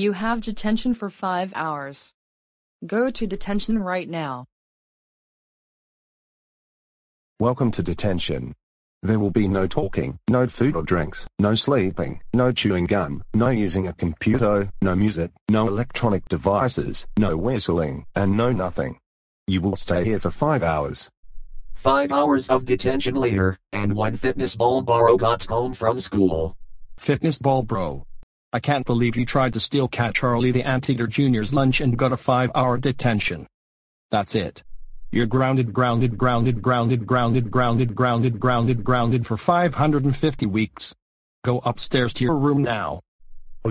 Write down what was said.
You have detention for five hours. Go to detention right now. Welcome to detention. There will be no talking, no food or drinks, no sleeping, no chewing gum, no using a computer, no music, no electronic devices, no whistling, and no nothing. You will stay here for five hours. Five hours of detention later, and one fitness ball bro got home from school. Fitness ball bro. I can't believe you tried to steal Cat Charlie the Anteater Jr.'s lunch and got a five-hour detention. That's it. You're grounded, grounded, grounded, grounded, grounded, grounded, grounded, grounded, grounded for 550 weeks. Go upstairs to your room now. Oh,